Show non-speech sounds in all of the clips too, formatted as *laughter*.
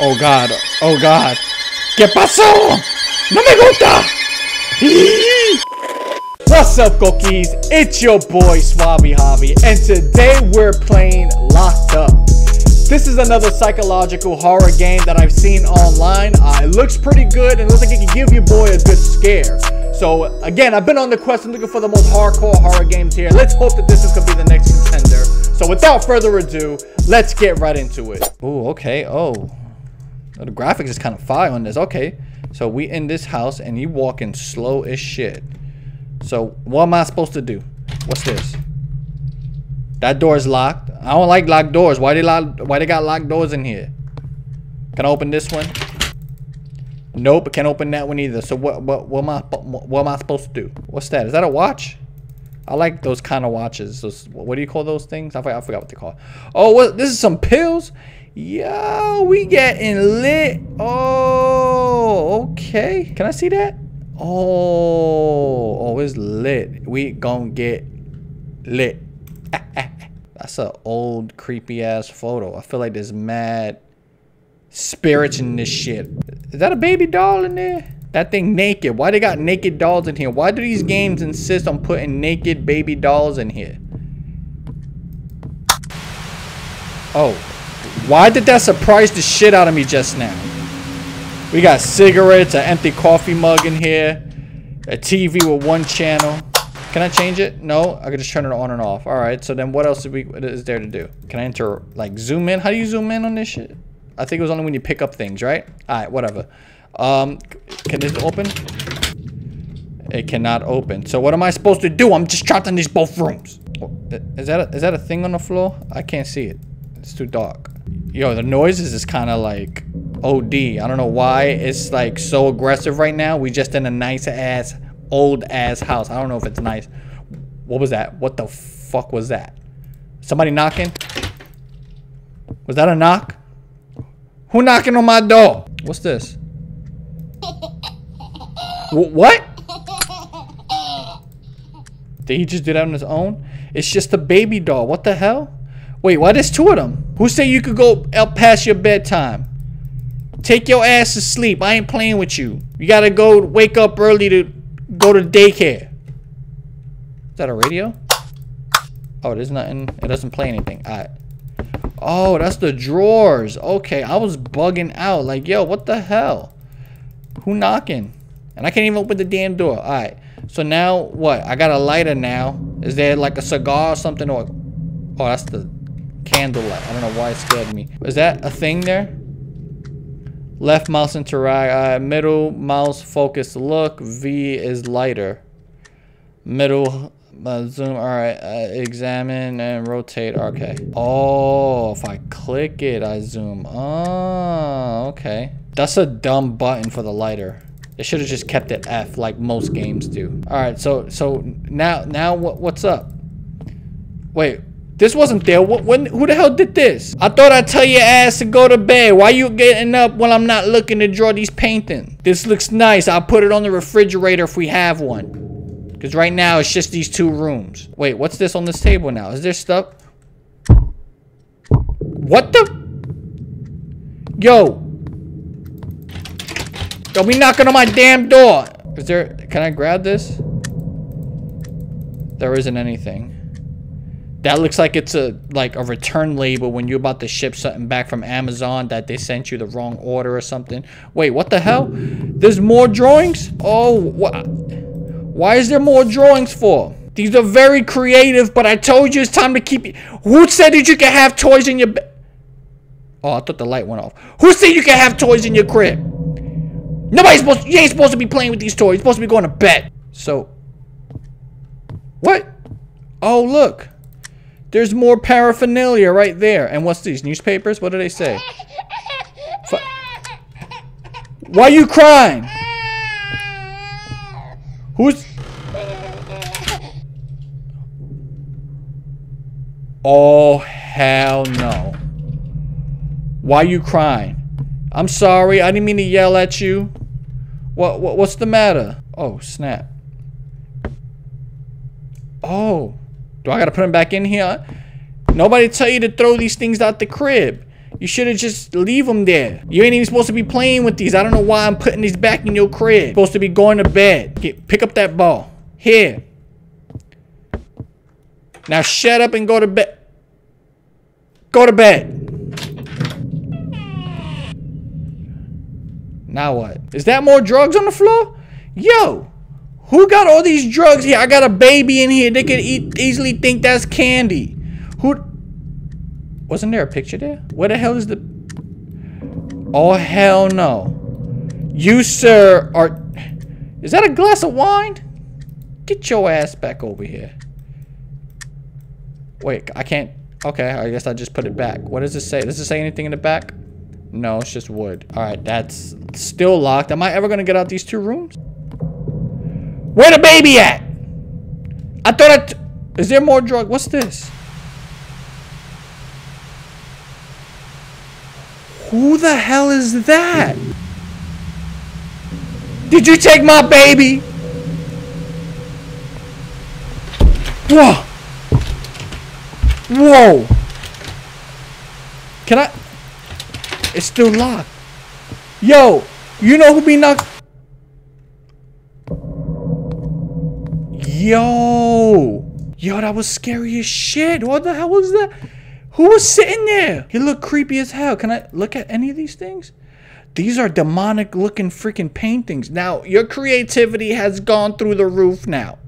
Oh god, oh god. ¿Qué pasó? No me gusta. What's up, Coqui's? It's your boy SuaVieJaVii, and today we're playing Locked Up. This is another psychological horror game that I've seen online. Uh, it looks pretty good and looks like it can give your boy a good scare. So again, I've been on the quest. I'm looking for the most hardcore horror games here. Let's hope that this is gonna be the next contender. So without further ado, let's get right into it. Oh, okay. Oh, the graphics is kind of fire on this. Okay, so we in this house and you walking slow as shit. So what am I supposed to do? What's this? That door is locked. I don't like locked doors. Why they lock? Why they got locked doors in here? Can I open this one? Nope, can't open that one either. So what? What? What am I? What am I supposed to do? What's that? Is that a watch? I like those kind of watches. Those, what do you call those things? I forgot, I forgot what they call. Oh, what? This is some pills. Yo, we getting lit. Oh, okay. Can I see that? Oh, oh, it's lit. We gonna get lit. *laughs* That's an old creepy ass photo. I feel like there's mad spirits in this shit. Is that a baby doll in there? That thing naked. Why they got naked dolls in here? Why do these games insist on putting naked baby dolls in here? Oh. Why did that surprise the shit out of me just now? We got cigarettes, an empty coffee mug in here, a TV with one channel. Can I change it? No, I can just turn it on and off. All right, so then what else we, is there to do? Can I enter, like, zoom in? How do you zoom in on this shit? I think it was only when you pick up things, right? All right, whatever. Um, can this open? It cannot open. So what am I supposed to do? I'm just trapped in these both rooms. Is that a, is that a thing on the floor? I can't see it. It's too dark. Yo, the noises is kind of like OD. I don't know why it's like so aggressive right now. We just in a nice ass, old ass house. I don't know if it's nice. What was that? What the fuck was that? Somebody knocking? Was that a knock? Who knocking on my door? What's this? what? Did he just do that on his own? It's just a baby doll. What the hell? Wait, why there's two of them? Who say you could go out past your bedtime? Take your ass to sleep. I ain't playing with you. You gotta go wake up early to go to daycare. Is that a radio? Oh, there's nothing. It doesn't play anything. Alright. Oh, that's the drawers. Okay, I was bugging out. Like, yo, what the hell? Who knocking? And I can't even open the damn door. Alright. So now, what? I got a lighter now. Is there like a cigar or something? Or Oh, that's the candlelight. I don't know why it scared me. Is that a thing there? Left mouse interact. Uh, middle mouse focus look. V is lighter. Middle uh, zoom. All right. Uh, examine and rotate. Okay. Oh, if I click it, I zoom. Oh, okay. That's a dumb button for the lighter. They should have just kept it F like most games do. All right. So so now now what what's up? Wait. This wasn't there. What, when, who the hell did this? I thought I'd tell your ass to go to bed. Why you getting up when I'm not looking to draw these paintings? This looks nice. I'll put it on the refrigerator if we have one. Because right now, it's just these two rooms. Wait, what's this on this table now? Is there stuff? What the? Yo. Don't be knocking on my damn door. Is there, can I grab this? There isn't anything. That looks like it's a like a return label when you're about to ship something back from Amazon that they sent you the wrong order or something. Wait, what the hell? There's more drawings? Oh, wh why is there more drawings for? These are very creative, but I told you it's time to keep it. Who said that you can have toys in your bed? Oh, I thought the light went off. Who said you can have toys in your crib? Nobody's supposed to, you ain't supposed to be playing with these toys. You're supposed to be going to bed. So, what? Oh, look. There's more paraphernalia right there. And what's these? Newspapers? What do they say? F Why are you crying? Who's... Oh, hell no. Why are you crying? I'm sorry. I didn't mean to yell at you. What, what What's the matter? Oh, snap. Oh. Do I gotta put them back in here? Nobody tell you to throw these things out the crib. You should have just leave them there. You ain't even supposed to be playing with these. I don't know why I'm putting these back in your crib. Supposed to be going to bed. Get, pick up that ball. Here. Now shut up and go to bed. Go to bed. Now what? Is that more drugs on the floor? Yo, who got all these drugs here? I got a baby in here. They could eat, easily think that's candy. Who? Wasn't there a picture there? Where the hell is the... Oh, hell no. You, sir, are... Is that a glass of wine? Get your ass back over here. Wait, I can't... Okay, I guess I just put it back. What does it say? Does it say anything in the back? No, it's just wood. All right, that's still locked. Am I ever going to get out these two rooms? Where the baby at? I thought it. Is there more drug? What's this? Who the hell is that? Did you take my baby? Whoa. Whoa. Can I? It's still locked. Yo, you know who be knocked? Yo. Yo, that was scary as shit. What the hell was that? Who was sitting there? He looked creepy as hell. Can I look at any of these things? These are demonic looking freaking paintings. Now, your creativity has gone through the roof now.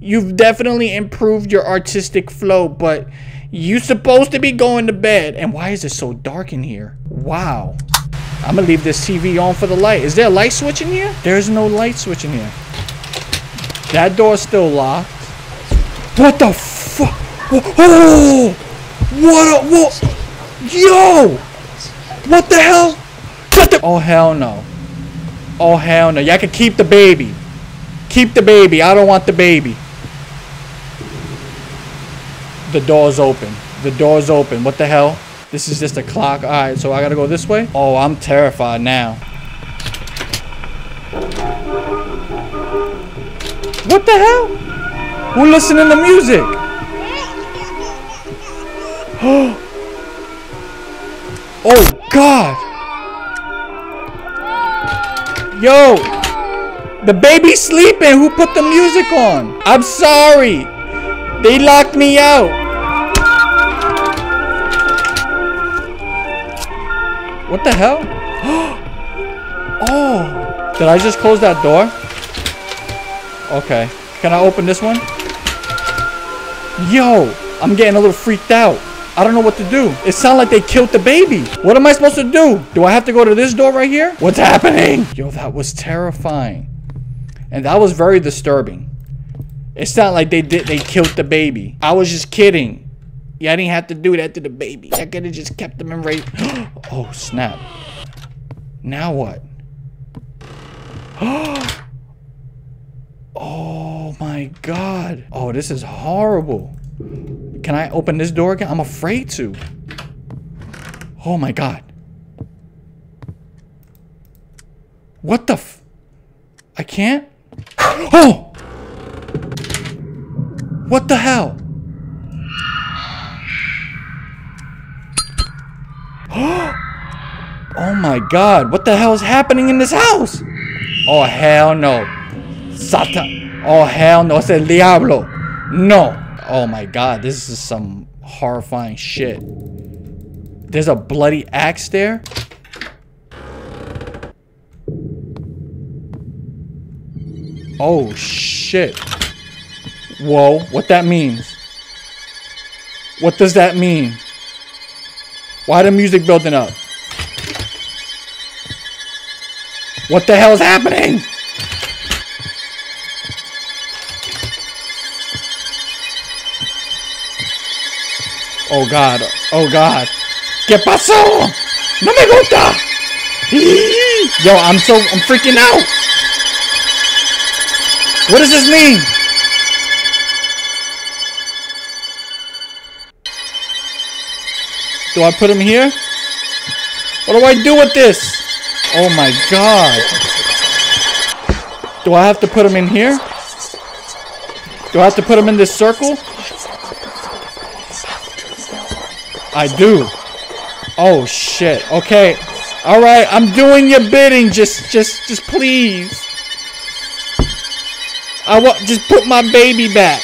You've definitely improved your artistic flow, but you supposed to be going to bed. And why is it so dark in here? Wow. I'm gonna leave this TV on for the light. Is there a light switch in here? There's no light switch in here. That door's still locked. What the fuck? Oh! What a- what? Yo! What the hell? What the- Oh, hell no. Oh, hell no. Y'all can keep the baby. Keep the baby. I don't want the baby. The door's open. The door's open. What the hell? This is just a clock. Alright, so I gotta go this way? Oh, I'm terrified now. What the hell? Who listening to music? *gasps* oh God! Yo! The baby's sleeping! Who put the music on? I'm sorry! They locked me out! What the hell? *gasps* oh! Did I just close that door? Okay. Can I open this one? Yo! I'm getting a little freaked out. I don't know what to do. It sounds like they killed the baby. What am I supposed to do? Do I have to go to this door right here? What's happening? Yo, that was terrifying. And that was very disturbing. It's not like they did they killed the baby. I was just kidding. Yeah, I didn't have to do that to the baby. I could have just kept them in race. *gasps* oh, snap. Now what? *gasps* Oh, oh my god. Oh, this is horrible. Can I open this door again? I'm afraid to. Oh my god. What the f- I can't? Oh! What the hell? *gasps* oh my god, what the hell is happening in this house? Oh hell no. Satan. Oh hell no, it's el diablo. No. Oh my god, this is some horrifying shit. There's a bloody axe there? Oh shit. Whoa, what that means? What does that mean? Why the music building up? What the hell is happening? Oh god, oh god. ¿Qué pasó? No me gusta. Yo, I'm so, I'm freaking out. What does this mean? Do I put him here? What do I do with this? Oh my god. Do I have to put him in here? Do I have to put him in this circle? I do. Oh shit. Okay. All right. I'm doing your bidding. Just, just, just please. I want. Just put my baby back.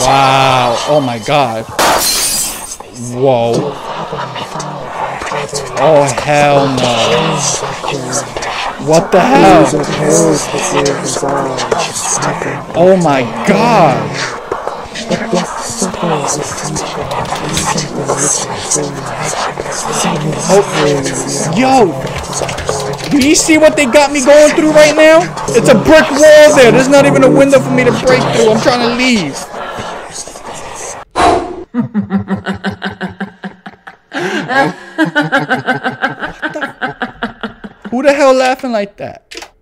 Wow. Oh my god. Whoa. Oh hell no. What the hell? Oh my god. Oh, yo, do you see what they got me going through right now? It's a brick wall there. There's not even a window for me to break through. I'm trying to leave. *laughs* Hell laughing like that?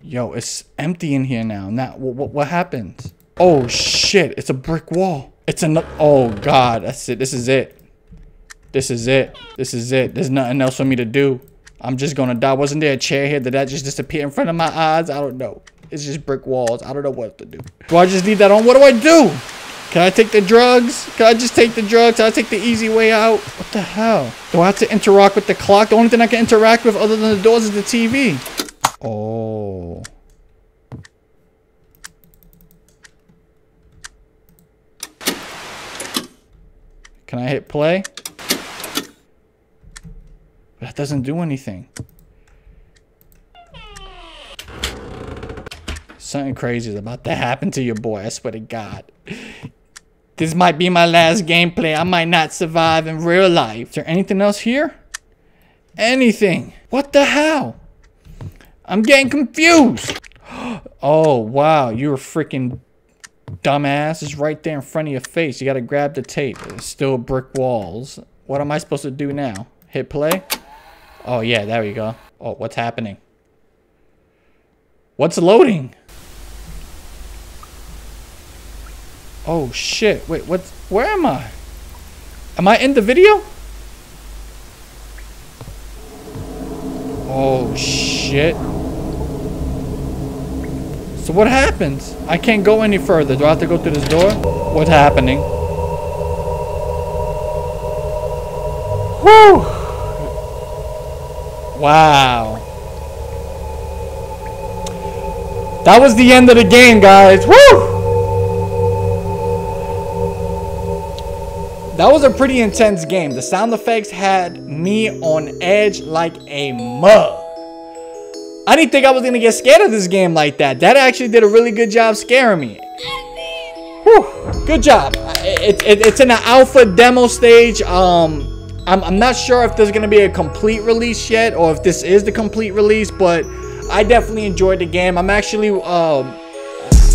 Yo, it's empty in here now. Now, what, what happened? Oh shit, it's a brick wall. It's a oh god, that's it. This is it. This is it. This is it. There's nothing else for me to do. I'm just gonna die. Wasn't there a chair here? Did that just disappear in front of my eyes? I don't know. It's just brick walls. I don't know what to do. Do I just leave that on? What do I do? Can I take the drugs? Can I just take the drugs? Can I take the easy way out? What the hell? Do I have to interact with the clock? The only thing I can interact with other than the doors is the TV. Oh. Can I hit play? That doesn't do anything. Something crazy is about to happen to your boy. I swear to God. This might be my last gameplay. I might not survive in real life. Is there anything else here? Anything. What the hell? I'm getting confused. *gasps* Oh, wow. You're a freaking dumbass. It's right there in front of your face. You got to grab the tape. It's still brick walls. What am I supposed to do now? Hit play? Oh, yeah. There we go. Oh, what's happening? What's loading? Oh shit, wait, what, where am I? Am I in the video? Oh shit. So what happens? I can't go any further. Do I have to go through this door? What's happening? Whew! Wow. That was the end of the game, guys. Woo! That was a pretty intense game. The sound effects had me on edge like a mug. I didn't think I was going to get scared of this game like that. That actually did a really good job scaring me. Whew, good job. It, it, it's in the alpha demo stage. Um, I'm, I'm not sure if there's going to be a complete release yet or if this is the complete release, but I definitely enjoyed the game. I'm actually... Um,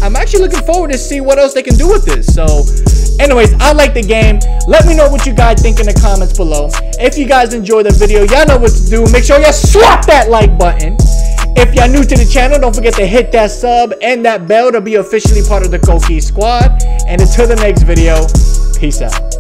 I'm actually looking forward to see what else they can do with this. So, anyways, I like the game. Let me know what you guys think in the comments below. If you guys enjoyed the video, y'all know what to do. Make sure y'all swap that like button. If y'all new to the channel, don't forget to hit that sub and that bell to be officially part of the Coqui squad. And until the next video, peace out.